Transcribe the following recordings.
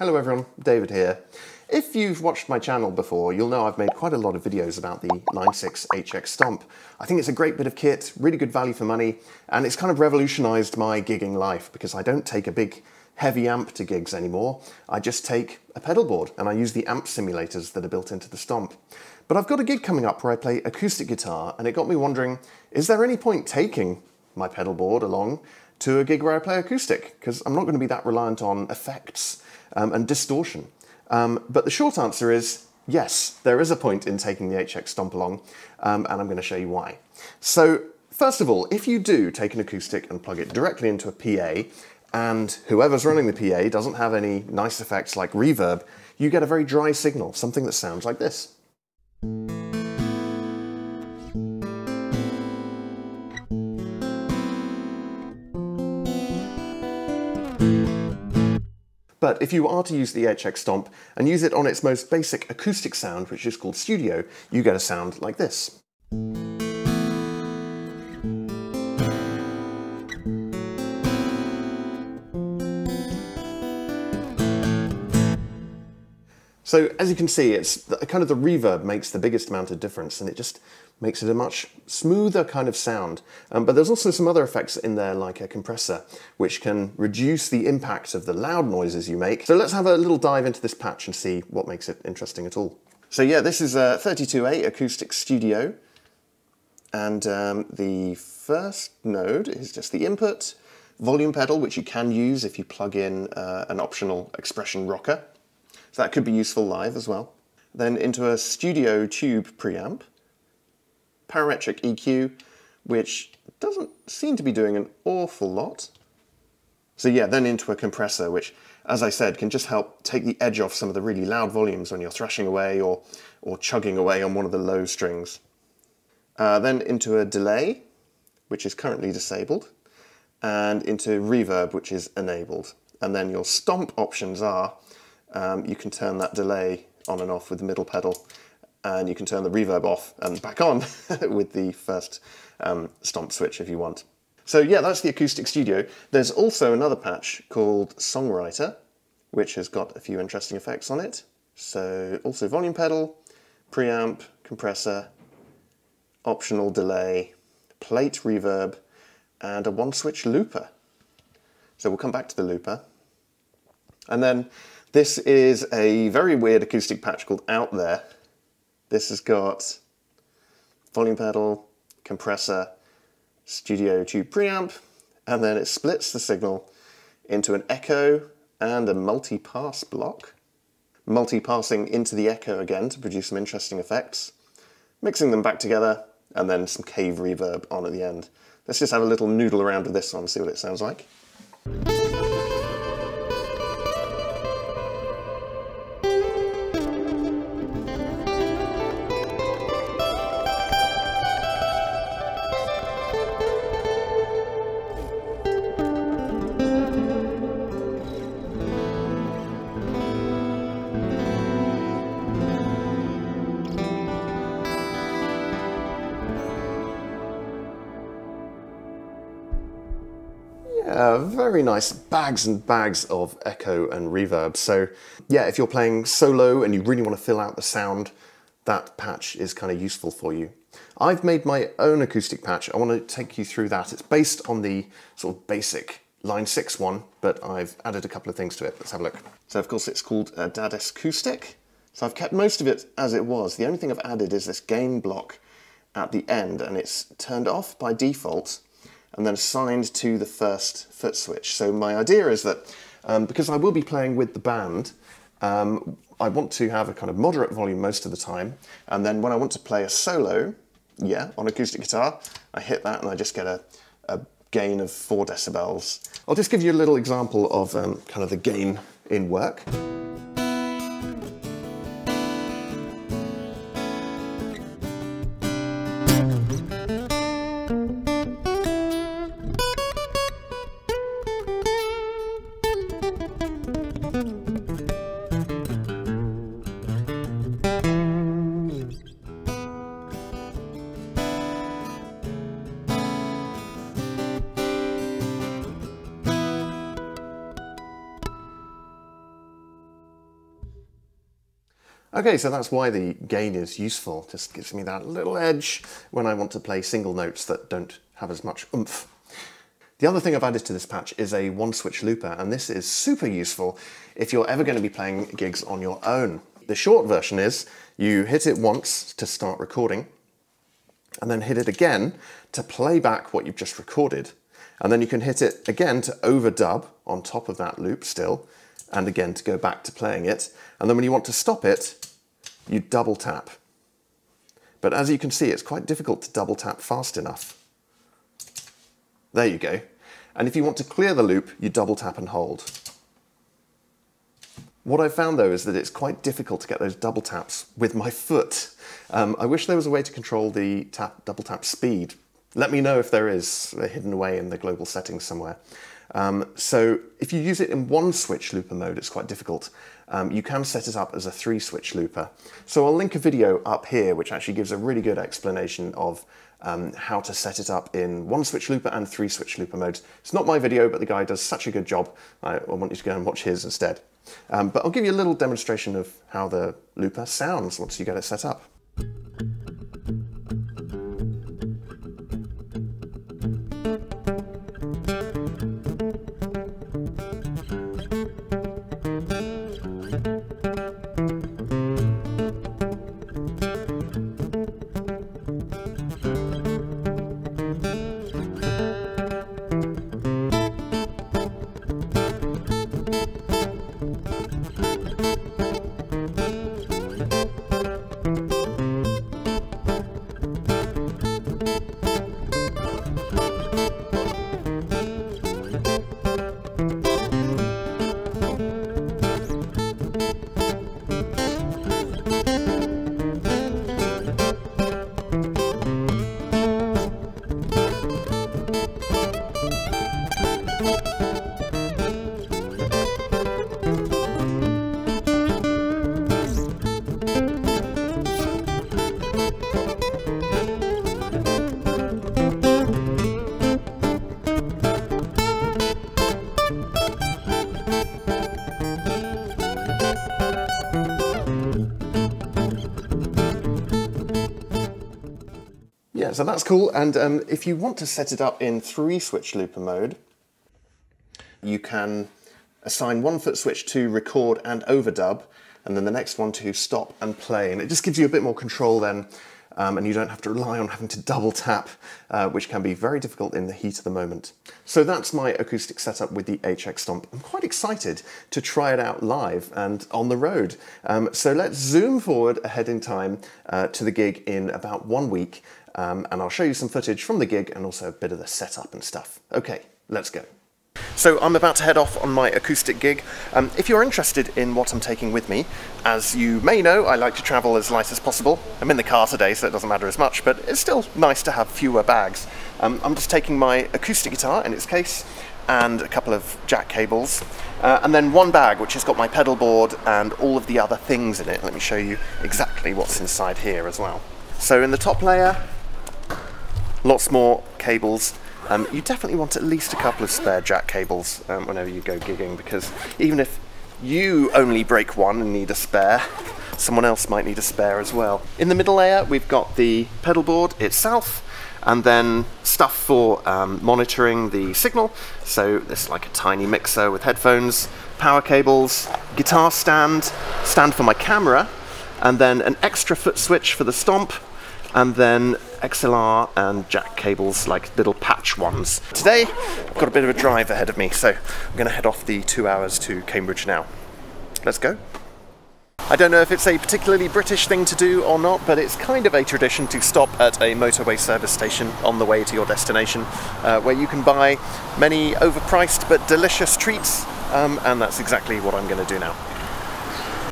Hello everyone, David here. If you've watched my channel before, you'll know I've made quite a lot of videos about the Line 6 HX Stomp. I think it's a great bit of kit, really good value for money, and it's kind of revolutionized my gigging life because I don't take a big heavy amp to gigs anymore. I just take a pedal board and I use the amp simulators that are built into the Stomp. But I've got a gig coming up where I play acoustic guitar and it got me wondering, is there any point taking my pedal board along to a gig where I play acoustic? Because I'm not going to be that reliant on effects um, and distortion. Um, but the short answer is yes, there is a point in taking the HX Stomp along, um, and I'm going to show you why. So first of all, if you do take an acoustic and plug it directly into a PA, and whoever's running the PA doesn't have any nice effects like reverb, you get a very dry signal, something that sounds like this. But if you are to use the HX Stomp and use it on its most basic acoustic sound, which is called Studio, you get a sound like this. So as you can see, it's kind of the reverb makes the biggest amount of difference and it just makes it a much smoother kind of sound. Um, but there's also some other effects in there like a compressor, which can reduce the impact of the loud noises you make. So let's have a little dive into this patch and see what makes it interesting at all. So yeah, this is a 32A Acoustic Studio. And um, the first node is just the input, volume pedal, which you can use if you plug in uh, an optional expression rocker. So that could be useful live as well. Then into a studio tube preamp, parametric EQ, which doesn't seem to be doing an awful lot. So yeah, then into a compressor, which, as I said, can just help take the edge off some of the really loud volumes when you're thrashing away or, or chugging away on one of the low strings. Uh, then into a delay, which is currently disabled, and into reverb, which is enabled. And then your stomp options are um, you can turn that delay on and off with the middle pedal and you can turn the reverb off and back on with the first um, stomp switch if you want. So yeah, that's the Acoustic Studio. There's also another patch called Songwriter, which has got a few interesting effects on it. So also volume pedal, preamp, compressor, optional delay, plate reverb, and a one-switch looper. So we'll come back to the looper. And then this is a very weird acoustic patch called Out There. This has got volume pedal, compressor, studio tube preamp, and then it splits the signal into an echo and a multi-pass block. Multi-passing into the echo again to produce some interesting effects, mixing them back together, and then some cave reverb on at the end. Let's just have a little noodle around with this one, see what it sounds like. Uh, very nice bags and bags of echo and reverb. So yeah, if you're playing solo and you really want to fill out the sound, that patch is kind of useful for you. I've made my own acoustic patch. I want to take you through that. It's based on the sort of basic Line 6 one, but I've added a couple of things to it. Let's have a look. So of course it's called uh, Acoustic. So I've kept most of it as it was. The only thing I've added is this gain block at the end and it's turned off by default and then assigned to the first foot switch. So my idea is that um, because I will be playing with the band, um, I want to have a kind of moderate volume most of the time. And then when I want to play a solo, yeah, on acoustic guitar, I hit that and I just get a, a gain of four decibels. I'll just give you a little example of um, kind of the gain in work. Okay, so that's why the gain is useful. Just gives me that little edge when I want to play single notes that don't have as much oomph. The other thing I've added to this patch is a one switch looper, and this is super useful if you're ever going to be playing gigs on your own. The short version is you hit it once to start recording, and then hit it again to play back what you've just recorded. And then you can hit it again to overdub on top of that loop still, and again to go back to playing it. And then when you want to stop it, you double tap. But as you can see, it's quite difficult to double tap fast enough. There you go. And if you want to clear the loop, you double tap and hold. What I found though is that it's quite difficult to get those double taps with my foot. Um, I wish there was a way to control the tap, double tap speed. Let me know if there is a hidden away in the global settings somewhere. Um, so if you use it in one switch looper mode, it's quite difficult. Um, you can set it up as a three switch looper. So I'll link a video up here which actually gives a really good explanation of um, how to set it up in one switch looper and three switch looper modes. It's not my video, but the guy does such a good job. I, want you to go and watch his instead. Um, but I'll give you a little demonstration of how the looper sounds once you get it set up. So that's cool. And um, if you want to set it up in three switch looper mode, you can assign one foot switch to record and overdub, and then the next one to stop and play. And it just gives you a bit more control then, um, and you don't have to rely on having to double tap, uh, which can be very difficult in the heat of the moment. So that's my acoustic setup with the HX Stomp. I'm quite excited to try it out live and on the road. Um, so let's zoom forward ahead in time uh, to the gig in about one week, um, and I'll show you some footage from the gig and also a bit of the setup and stuff. Okay, let's go. So I'm about to head off on my acoustic gig. Um, if you're interested in what I'm taking with me, as you may know, I like to travel as light as possible. I'm in the car today, so it doesn't matter as much, but it's still nice to have fewer bags. Um, I'm just taking my acoustic guitar in its case, and a couple of jack cables, uh, and then one bag which has got my pedal board and all of the other things in it. Let me show you exactly what's inside here as well. So in the top layer, lots more cables. Um, you definitely want at least a couple of spare jack cables um, whenever you go gigging because even if you only break one and need a spare, someone else might need a spare as well. In the middle layer, we've got the pedal board itself and then stuff for um, monitoring the signal. So this is like a tiny mixer with headphones, power cables, guitar stand, stand for my camera, and then an extra foot switch for the stomp, and then XLR and jack cables, like little patch ones. Today, I've got a bit of a drive ahead of me, so I'm going to head off the two hours to Cambridge now. Let's go. I don't know if it's a particularly British thing to do or not, but it's kind of a tradition to stop at a motorway service station on the way to your destination, uh, where you can buy many overpriced but delicious treats, um, and that's exactly what I'm going to do now.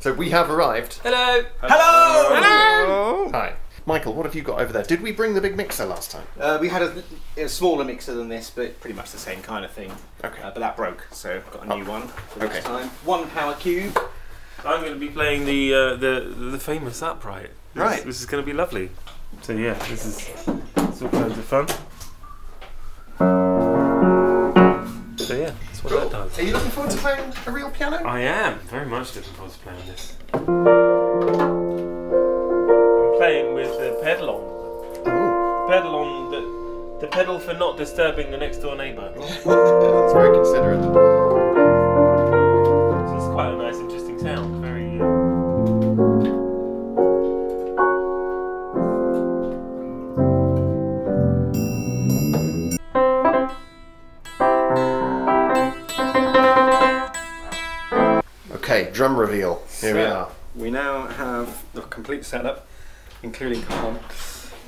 So we have arrived. Hello. Hello. Hello. Hi. Michael, what have you got over there? Did we bring the big mixer last time? Uh, we had a, a smaller mixer than this, but pretty much the same kind of thing. Okay. Uh, but that broke, so I've got a new Oh. one for this time. One power cube. I'm going to be playing the uh, the the famous upright. This, Right. This is going to be lovely. So yeah, this is it's all kinds of fun. So yeah, that's That's what that does. Are you looking forward to playing a real piano? I am very much looking forward to playing this. I'm playing with the pedal on. Oh, Pedal on the the pedal for not disturbing the next door neighbour. that's very considerate. So it's quite a nice, interesting sound. Very. Uh, Okay, drum reveal. Here we are. We now have the complete setup, including column.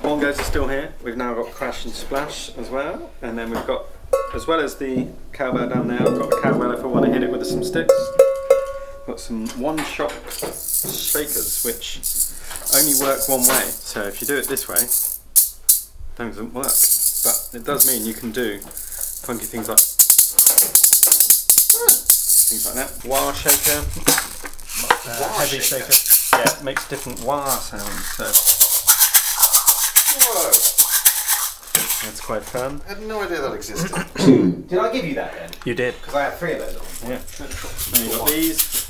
Bongos are still here. We've now got Crash and Splash as well, and then we've got, as well as the cowbell down there, we've got the cowbell if we want to hit it with some sticks. Got some one-shot shakers, which only work one way. So if you do it this way, it doesn't work. But it does mean you can do funky things like things like that. Wah shaker, uh, heavy shaker. Yeah, it makes different wah sounds. So Whoa, that's quite fun. I had no idea that existed. Did I give you that then? You did. Because I have three of those on. Yeah. Then you've got these.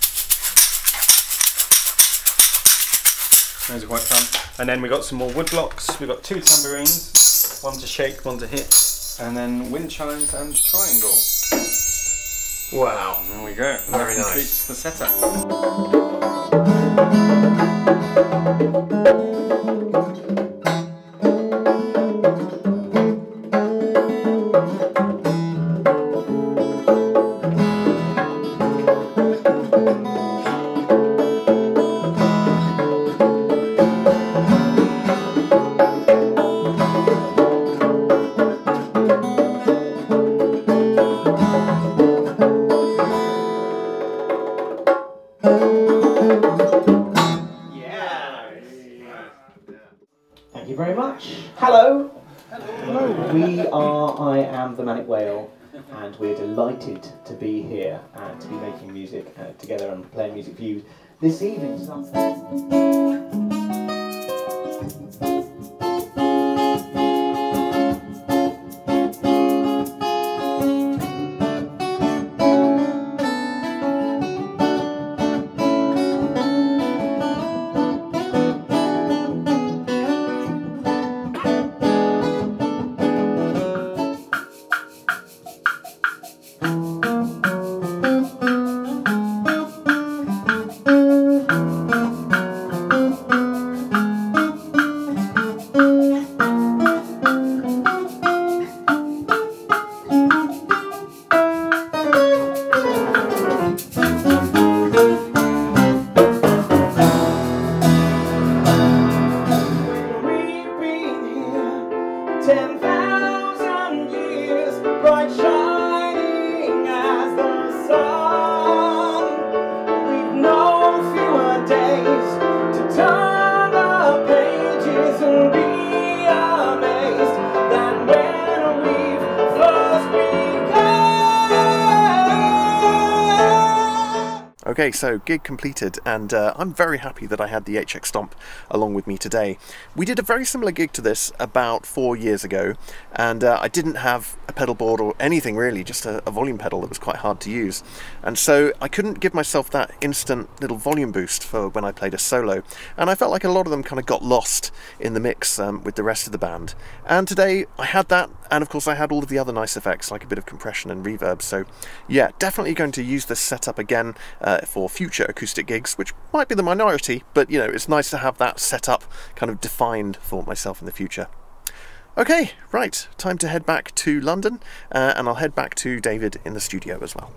Those are quite fun. And then we got some more wood blocks. We've got two tambourines, one to shake, one to hit, and then wind chimes and triangle. wow. There we go. Very that nice. completes the setup. You. Hello. Hello. We are I Am the Manic Whale, and we're delighted to be here and to be making music uh, together and playing music for you this evening. Okay, so gig completed, and uh, I'm very happy that I had the HX Stomp along with me today. We did a very similar gig to this about four years ago, and uh, I didn't have a pedal board or anything really, just a, a volume pedal that was quite hard to use. And so I couldn't give myself that instant little volume boost for when I played a solo, and I felt like a lot of them kind of got lost in the mix um, with the rest of the band. And today I had that, and of course I had all of the other nice effects like a bit of compression and reverb. So yeah, definitely going to use this setup again uh, for future acoustic gigs, which might be the minority, but you know, it's nice to have that set up kind of defined for myself in the future. Okay, right, time to head back to London, uh, and I'll head back to David in the studio as well.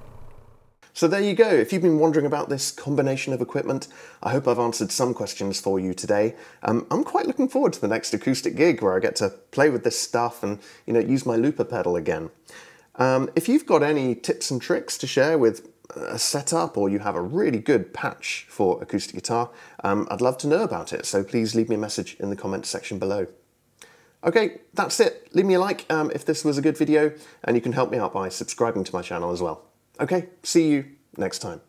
So there you go. If you've been wondering about this combination of equipment, I hope I've answered some questions for you today. Um, I'm quite looking forward to the next acoustic gig where I get to play with this stuff and you know use my looper pedal again. Um, if you've got any tips and tricks to share with a setup or you have a really good patch for acoustic guitar, um, I'd love to know about it. So please leave me a message in the comments section below. Okay, that's it. Leave me a like um, if this was a good video, and you can help me out by subscribing to my channel as well. Okay, see you next time.